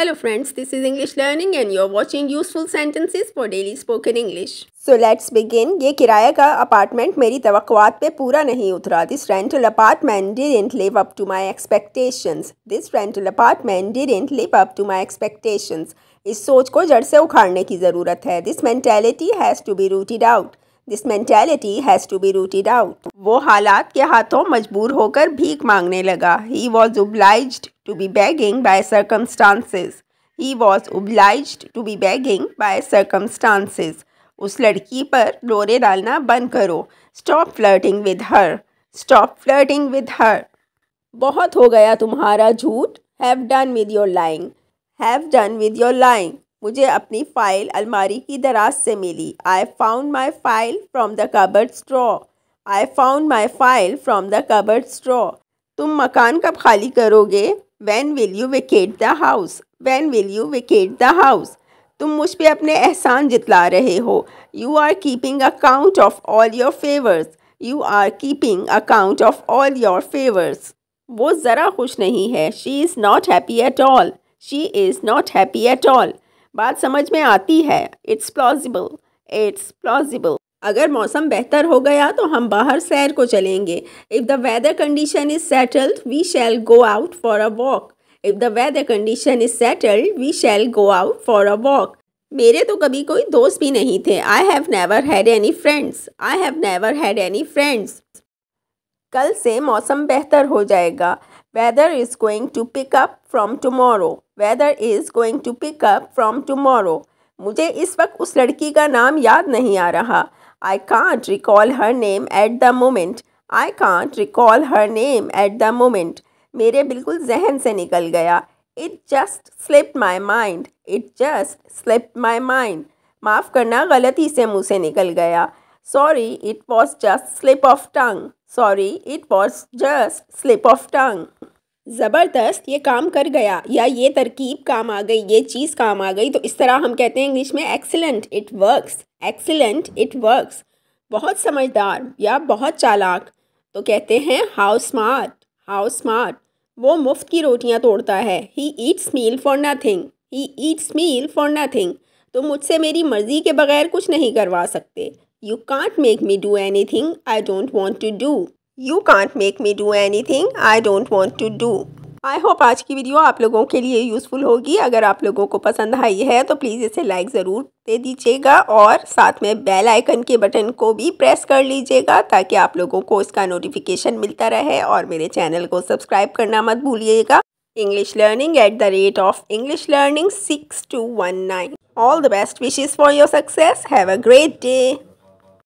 Hello friends, this is English Learning and you're watching useful sentences for daily spoken English. So let's begin. ये किराए का apartment मेरी तवक्कुआत पे पूरा नहीं उतरा. This rental apartment didn't live up to my expectations. This rental apartment didn't live up to my expectations. इस सोच को जड़ से उखाड़ने की ज़रूरत है. This mentality has to be rooted out. This mentality has to be rooted out वो हालात के हाथों मजबूर होकर भीख मांगने लगा he was oblige to be bagging bye circumstances he was oblige to be bagging bye circumstances उस लड़की पर डोरे डालना बंद करो। Stop flirting with her stop flirting with हर बहुत हो गया तुम्हारा झूठ। Have done with your lying have done with your lying मुझे अपनी फ़ाइल अलमारी की दराज से मिली। I found my file from the cupboard drawer I found my file from the cupboard drawer तुम मकान कब खाली करोगे? When will you vacate the house when will you vacate the house तुम मुझ पर अपने एहसान जितला रहे हो। You are keeping account of all your favours you are keeping account of all your favours वो ज़रा खुश नहीं है। She is not happy at all she is not happy at all बात समझ में आती है। इट्स प्लॉजिबल इट्स प्लॉजिबल अगर मौसम बेहतर हो गया तो हम बाहर सैर को चलेंगे। If the weather condition is settled we shall go out for a walk if the weather condition is settled we shall go out for a walk मेरे तो कभी कोई दोस्त भी नहीं थे। I have never had any friends I have never had any friends कल से मौसम बेहतर हो जाएगा। Weather is going to pick up from tomorrow weather is going to pick up from tomorrow मुझे इस वक्त उस लड़की का नाम याद नहीं आ रहा। I can't recall her name at the moment I can't recall her name at the moment मेरे बिल्कुल जहन से निकल गया। It just slip my mind it just slip my mind माफ़ करना, गलती से मुँह से निकल गया। Sorry it was just slip of tongue sorry it was just slip of tongue ज़बरदस्त ये काम कर गया या ये तरकीब काम आ गई, ये चीज़ काम आ गई तो इस तरह हम कहते हैं इंग्लिश में excellent it works excellent it works बहुत समझदार या बहुत चालाक तो कहते हैं हाउ स्मार्ट हाउ स्मार्ट वो मुफ़्त की रोटियाँ तोड़ता है। He eats meal for nothing he eats meal for nothing तो मुझसे मेरी मर्ज़ी के बगैर कुछ नहीं करवा सकते। You can't make me do anything I don't want to do you can't make me do anything I don't want to do I hope आज की वीडियो आप लोगों के लिए यूज़फुल होगी। अगर आप लोगों को पसंद आई है तो प्लीज़ इसे लाइक ज़रूर दे दीजिएगा और साथ में बेल आइकन के बटन को भी प्रेस कर लीजिएगा ताकि आप लोगों को इसका नोटिफिकेशन मिलता रहे और मेरे चैनल को सब्सक्राइब करना मत भूलिएगा। English learning at the rate of English learning six two one nine all the best wishes for your success have a great day